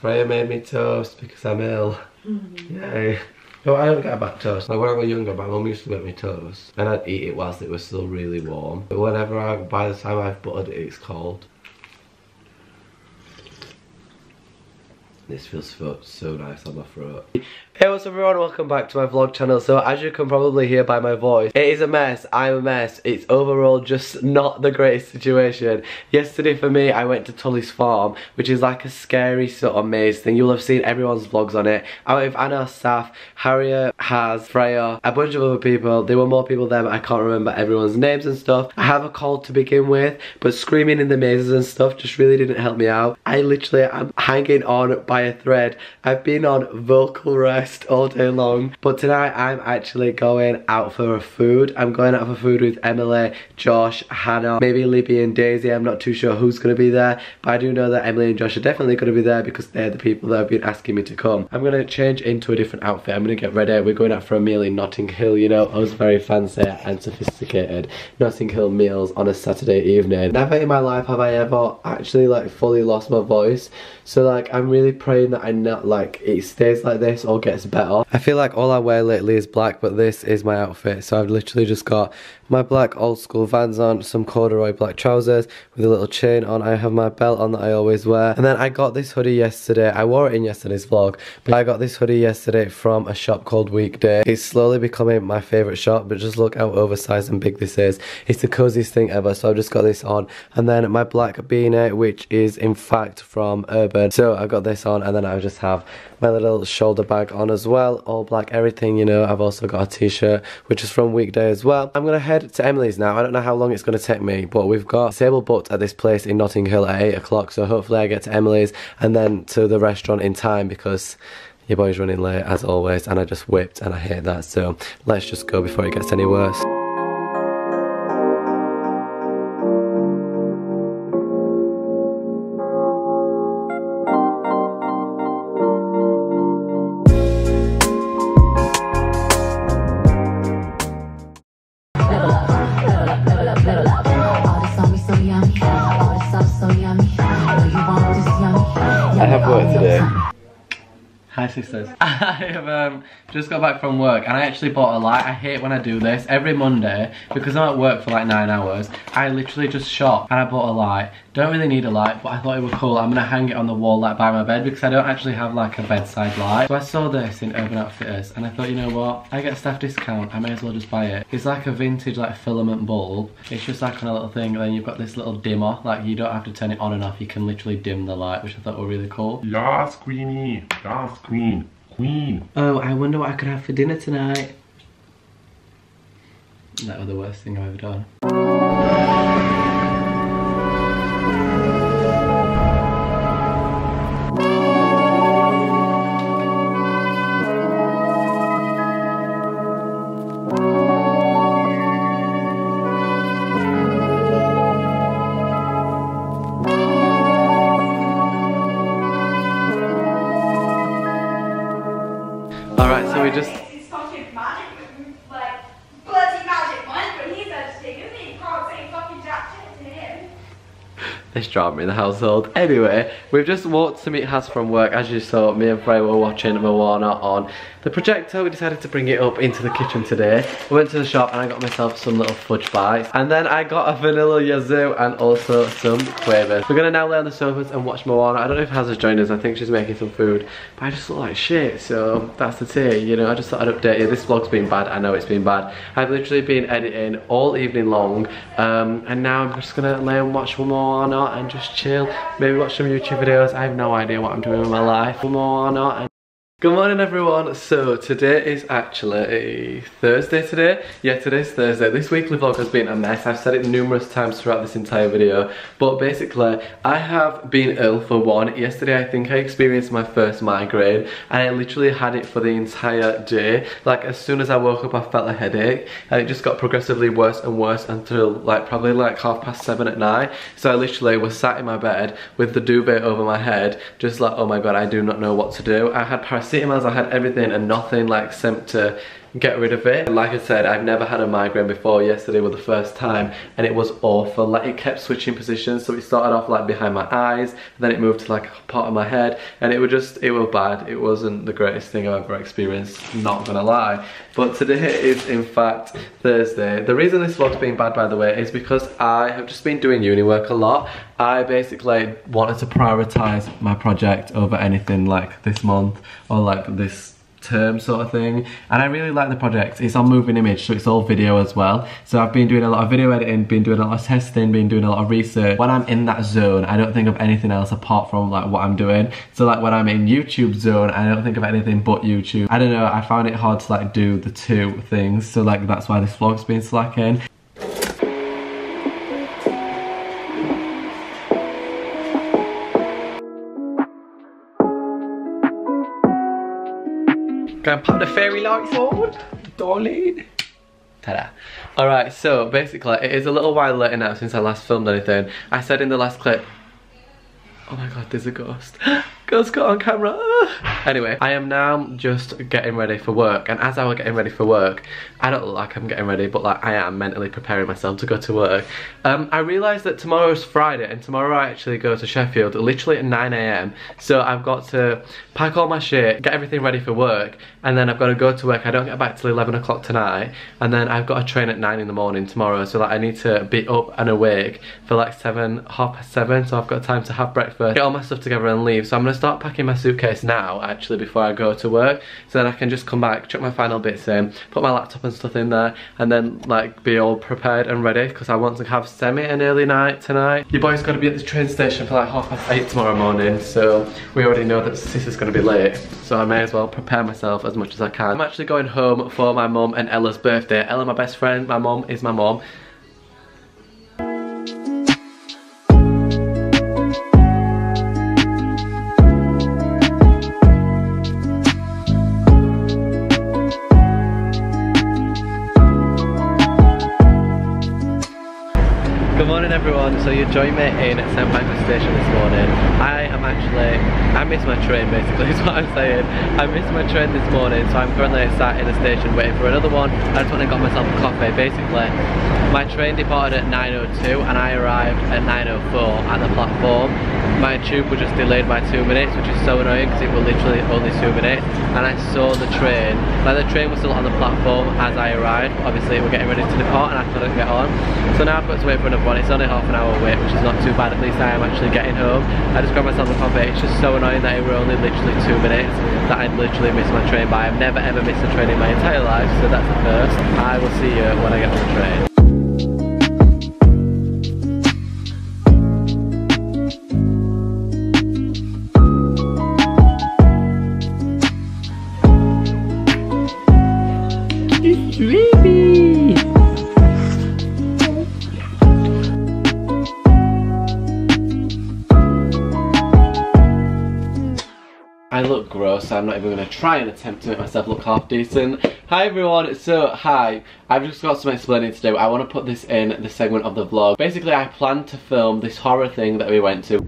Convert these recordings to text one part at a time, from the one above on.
Freya made me toast because I'm ill. Mm. Yay. No, I don't get a back toast. Like when I was younger, my mum used to make me toast. And I'd eat it whilst it was still really warm. But whenever I, by the time I've buttered it, it's cold. This feels so, so nice on my throat. Hey what's up everyone, welcome back to my vlog channel. So as you can probably hear by my voice, it is a mess, I'm a mess. It's overall just not the greatest situation. Yesterday for me, I went to Tulleys farm, which is like a scary sort of maze thing. You'll have seen everyone's vlogs on it. Out of Anna's staff, Harriet, has Freya, a bunch of other people. There were more people there, but I can't remember everyone's names and stuff. I have a cold to begin with, but screaming in the mazes and stuff just really didn't help me out. I literally am hanging on by a thread. I've been on vocal rest all day long. But tonight I'm actually going out for a food. I'm going out for food with Emily, Josh, Hannah, maybe Libby and Daisy. I'm not too sure who's going to be there. But I do know that Emily and Josh are definitely going to be there because they're the people that have been asking me to come. I'm going to change into a different outfit. I'm going to get ready. We're going out for a meal in Notting Hill. You know, I was very fancy and sophisticated. Notting Hill meals on a Saturday evening. Never in my life have I ever actually like fully lost my voice. So like I'm really praying that I not like it stays like this or gets better. I feel like all I wear lately is black but this is my outfit so I've literally just got my black old school Vans on, some corduroy black trousers with a little chain on. I have my belt on that I always wear. And then I got this hoodie yesterday. I wore it in yesterday's vlog, but I got this hoodie yesterday from a shop called Weekday. It's slowly becoming my favourite shop, but just look how oversized and big this is. It's the coziest thing ever, so I've just got this on. And then my black beanie, which is in fact from Urban. So I got this on, and then I just have my little shoulder bag on as well. All black, everything, you know. I've also got a t-shirt, which is from Weekday as well. I'm gonna head to Emily's now. I don't know how long it's going to take me, but we've got table booked at this place in Notting Hill at 8 o'clock, so hopefully I get to Emily's and then to the restaurant in time because your boy's running late as always and I just whipped and I hate that, so let's just go before it gets any worse. Sisters. I have um, just got back from work and I actually bought a light. I hate when I do this. Every Monday, because I'm at work for like nine hours, I literally just shop and I bought a light. Don't really need a light, but I thought it was cool. I'm gonna hang it on the wall like by my bed because I don't actually have like a bedside light. So I saw this in Urban Outfitters and I thought, you know what? I get a staff discount, I may as well just buy it. It's like a vintage like filament bulb. It's just like on a little thing and then you've got this little dimmer. Like you don't have to turn it on and off. You can literally dim the light, which I thought were really cool. Yes, Queenie. Yes, Queen. Queen. Oh, I wonder what I could have for dinner tonight. That was the worst thing I've ever done. This drama in the household. Anyway, we've just walked to meet Has from work. As you saw, me and Frey were watching Moana on the projector. We decided to bring it up into the kitchen today. I went to the shop and I got myself some little fudge bites. And then I got a vanilla yazoo and also some quavers. We're gonna now lay on the sofas and watch Moana. I don't know if Has has joined us. I think she's making some food. But I just look like shit, so that's the tea. You know, I just thought I'd update you. This vlog's been bad. I know it's been bad. I've literally been editing all evening long. Um, and now I'm just gonna lay and watch Moana and just chill. Maybe watch some YouTube videos. I have no idea what I'm doing with my life. Or not. Good morning everyone, so today is actually Thursday today. Yeah, today's Thursday. This weekly vlog has been a mess. I've said it numerous times throughout this entire video. But basically, I have been ill for one. Yesterday I think I experienced my first migraine and I literally had it for the entire day. Like as soon as I woke up I felt a headache and it just got progressively worse and worse until like probably like half past seven at night. So I literally was sat in my bed with the duvet over my head just like oh my god I do not know what to do. I had paracetamol paracetamol, I had everything and nothing like seemed to get rid of it. Like I said, I've never had a migraine before. Yesterday was the first time and it was awful. Like it kept switching positions. So it started off like behind my eyes, then it moved to like a part of my head and it was just, it was bad. It wasn't the greatest thing I've ever experienced, not gonna lie. But today is in fact Thursday. The reason this vlog's been bad by the way is because I have just been doing uni work a lot. I basically wanted to prioritize my project over anything like this month or like this term sort of thing. And I really like the project. It's on moving image so it's all video as well. So I've been doing a lot of video editing been doing a lot of testing been doing a lot of research. When I'm in that zone I don't think of anything else apart from like what I'm doing. So like when I'm in YouTube zone I don't think of anything but YouTube. I don't know I found it hard to like do the two things. So like that's why this vlog's been slacking Gonna pop the fairy lights on, darling. Ta-da. Alright, so basically, it is a little while later now since I last filmed anything. I said in the last clip, oh my god, there's a ghost. ghost got on camera. Anyway, I am now just getting ready for work, and as I was getting ready for work, I don't look like I'm getting ready, but like I am mentally preparing myself to go to work. Um, I realised that tomorrow is Friday, and tomorrow I actually go to Sheffield, literally at 9am. So I've got to pack all my shit, get everything ready for work, and then I've got to go to work. I don't get back till 11 o'clock tonight, and then I've got a train at 9 in the morning tomorrow, so like I need to be up and awake for like 7, half past 7, so I've got time to have breakfast, get all my stuff together and leave. So I'm going to start packing my suitcase now, actually, before I go to work, so then I can just come back, chuck my final bits in, put my laptop and stuff in there, and then like be all prepared and ready, because I want to have semi an early night tonight. Your boy's got to be at the train station for like half past 8 tomorrow morning, so we already know that sis is going to be late, so I may as well prepare myself as much as I can. I'm actually going home for my mum and Ella's birthday. Ella, my best friend, my mum is my mum. Joined me in St Pancras station this morning. I am actually, I missed my train basically is what I'm saying. I missed my train this morning so I'm currently sat in the station waiting for another one. I just went and got myself a coffee. Basically, my train departed at 9.02 and I arrived at 9.04 at the platform. My tube was just delayed by two minutes which is so annoying because it was literally only two minutes and I saw the train, like the train was still on the platform as I arrived. Obviously we're getting ready to depart and I couldn't get on. So now I've got to wait for another one. It's only half an hour wait, which is not too bad. At least I am actually getting home. I just grabbed myself a coffee. It's just so annoying that it were only literally two minutes that I'd literally missed my train by. I've never ever missed a train in my entire life, so that's the first. I will see you when I get on the train. Gross, so I'm not even going to try and attempt to make myself look half decent. Hi everyone, so hi, I've just got some explaining to do. I want to put this in the segment of the vlog. Basically, I planned to film this horror thing that we went to.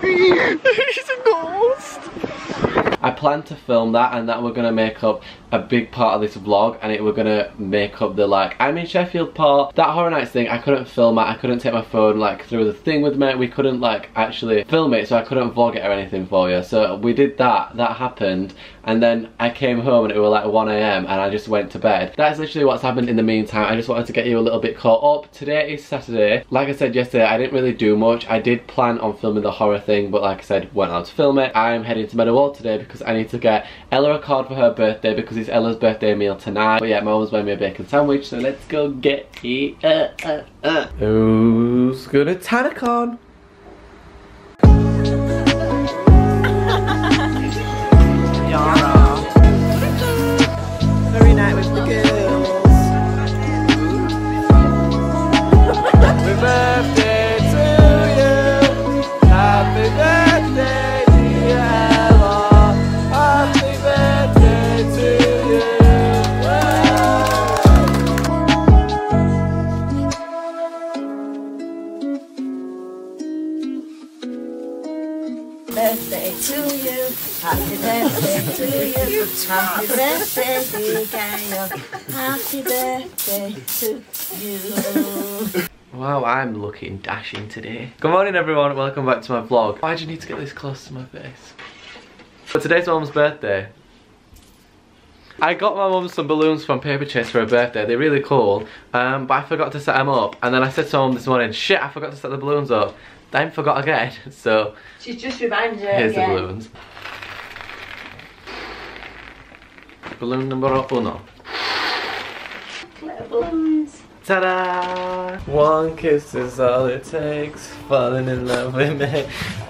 He's a ghost! I plan to film that and that we're gonna make up a big part of this vlog and it we're gonna make up the like I'm in Sheffield part. That Horror Nights thing, I couldn't film it, I couldn't take my phone like through the thing with me, we couldn't like actually film it so I couldn't vlog it or anything for you. So we did that, that happened and then I came home and it was like 1am and I just went to bed. That's literally what's happened in the meantime. I just wanted to get you a little bit caught up. Today is Saturday. Like I said yesterday, I didn't really do much. I did plan on filming the horror thing, but like I said, weren't allowed to film it. I'm heading to Meadowhall today because I need to get Ella a card for her birthday because it's Ella's birthday meal tonight. But yeah, my mum's made me a bacon sandwich, so let's go get it. Uh, uh, uh. Who's gonna TanaCon? Happy birthday, dear. Happy birthday to you. Wow, I'm looking dashing today. Good morning everyone, welcome back to my vlog. Why do you need to get this close to my face? But today's my mum's birthday. I got my mum some balloons from Paperchase for her birthday. They're really cool, um, but I forgot to set them up. And then I said to mum this morning, shit, I forgot to set the balloons up. Then forgot again, so She's just reminded her here's again. the balloons. Balloon number uno. Little balloons. Ta-da! One kiss is all it takes. Falling in love with me.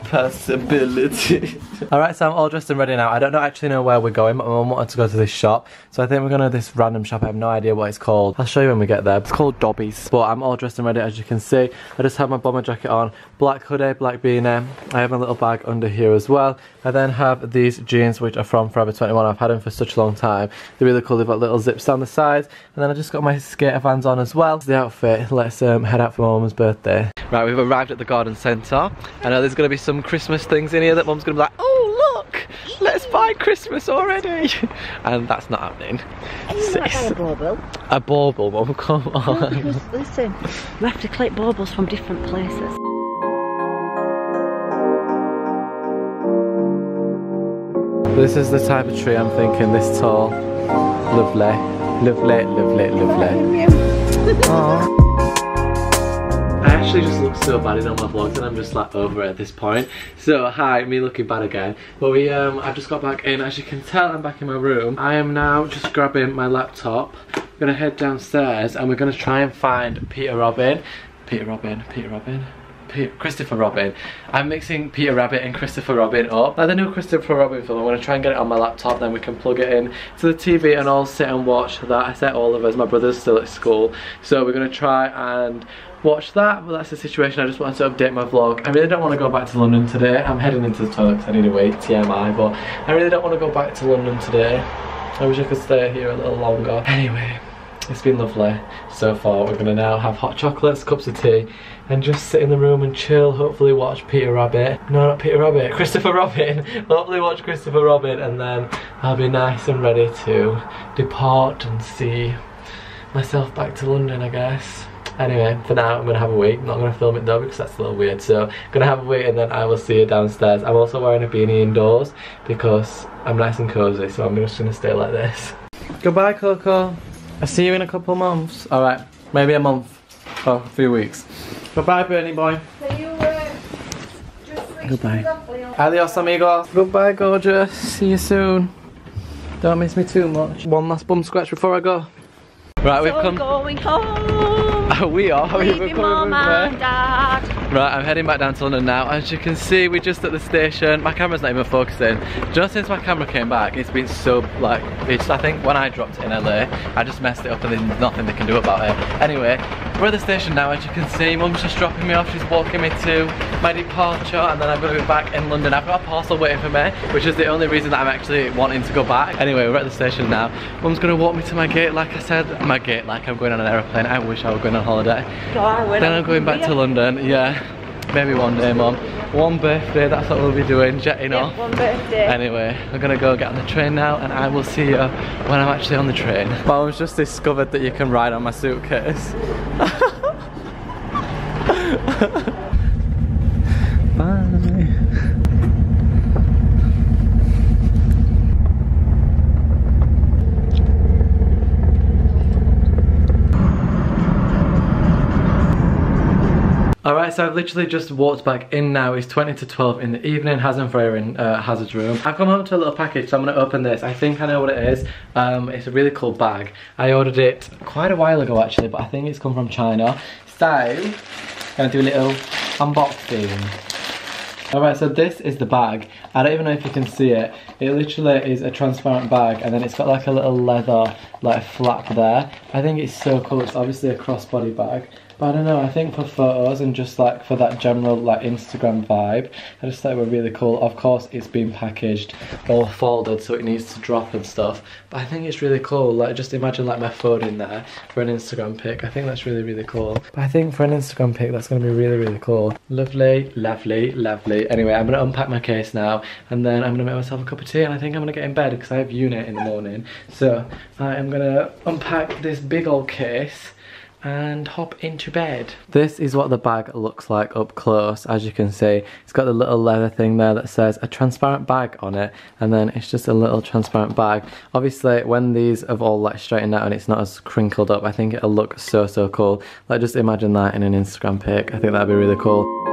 Possibility. Alright, so I'm all dressed and ready now. I don't know, actually know where we're going, but my mum wanted to go to this shop. So I think we're going to this random shop. I have no idea what it's called. I'll show you when we get there. It's called Dobbies. But I'm all dressed and ready, as you can see. I just have my bomber jacket on, black hoodie, black beanie. I have my little bag under here as well. I then have these jeans, which are from Forever 21. I've had them for such a long time. They're really cool. They've got little zips down the sides. And then I just got my skater vans on as well. The outfit. Let's um, head out for my mum's birthday. Right, we've arrived at the garden centre. I know there's going to be some Christmas things in here that mum's going to be like, oh look, let's buy Christmas already. And that's not happening. You might buy a bauble. A bauble, mum, come No, on. because listen, we have to collect baubles from different places. This is the type of tree I'm thinking, this tall. Lovely, lovely, lovely, lovely. Aww. Actually just look so bad in all my vlogs and I'm just like over at this point. So hi, me looking bad again. But we um I've just got back in. As you can tell, I'm back in my room. I am now just grabbing my laptop. I'm gonna head downstairs and we're gonna try and find Peter Robin. Peter Robin, Peter Robin. Pe- Christopher Robin. I'm mixing Peter Rabbit and Christopher Robin up. Like the new Christopher Robin film, I'm to try and get it on my laptop, then we can plug it in to the TV and all sit and watch that. I said all of us, my brother's still at school, so we're to try and watch that. But that's the situation, I just wanted to update my vlog. I really don't want to go back to London today. I'm heading into the toilet I need to wait, TMI, but I really don't want to go back to London today. I wish I could stay here a little longer. Anyway, it's been lovely so far. We're gonna now have hot chocolates, cups of tea, and just sit in the room and chill. Hopefully watch Peter Rabbit. No, not Peter Rabbit, Christopher Robin. hopefully watch Christopher Robin and then I'll be nice and ready to depart and see myself back to London, I guess. Anyway, for now I'm gonna have a wait. I'm not gonna film it though because that's a little weird. So gonna have a wait and then I will see you downstairs. I'm also wearing a beanie indoors because I'm nice and cozy, so I'm just gonna stay like this. Goodbye, Coco. I'll see you in a couple months. Alright, maybe a month or a few weeks. Goodbye, Bernie boy. Goodbye. Adios, amigos. Goodbye, gorgeous. See you soon. Don't miss me too much. One last bum scratch before I go. Right, we've So come. going home. we are. We've Leaving come mum and dad. Right, I'm heading back down to London now. As you can see, we're just at the station. My camera's not even focusing. Just since my camera came back, it's been so, like, it's, I think when I dropped it in LA, I just messed it up and there's nothing they can do about it. Anyway, we're at the station now, as you can see. Mum's just dropping me off. She's walking me to my departure and then I'm going to be back in London. I've got a parcel waiting for me, which is the only reason that I'm actually wanting to go back. Anyway, we're at the station now. Mum's going to walk me to my gate, like I said. My gate, like I'm going on an aeroplane. I wish I were going on holiday. Then I'm going back to London, yeah. Maybe one day, Mum. One birthday, that's what we'll be doing, jetting Yeah, off. one birthday. Anyway, I'm gonna go get on the train now and I will see you when I'm actually on the train. Mum's just discovered that you can ride on my suitcase. Alright, so I've literally just walked back in now. It's 20 to 12 in the evening. Hasn't Freya in uh, Hazard's room. I've come home to a little package, so I'm going to open this. I think I know what it is. Um, it's a really cool bag. I ordered it quite a while ago actually, but I think it's come from China. So, I'm gonna do a little unboxing. Alright, so this is the bag. I don't even know if you can see it. It literally is a transparent bag and then it's got like a little leather like a flap there. I think it's so cool. It's obviously a crossbody bag. But I don't know, I think for photos and just like for that general like Instagram vibe, I just thought it were really cool. Of course, it's been packaged all folded so it needs to drop and stuff. But I think it's really cool. Like just imagine like my phone in there for an Instagram pic. I think that's really, really cool. But I think for an Instagram pic, that's gonna be really, really cool. Lovely, lovely, lovely. Anyway, I'm gonna unpack my case now and then I'm gonna make myself a cup of tea and I think I'm gonna get in bed because I have unit in the morning. So I am gonna unpack this big old case and hop into bed. This is what the bag looks like up close as you can see. It's got the little leather thing there that says a transparent bag on it and then it's just a little transparent bag. Obviously when these have all like straightened out and it's not as crinkled up I think it'll look so so cool. Like just imagine that in an Instagram pic. I think that'd be really cool.